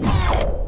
Música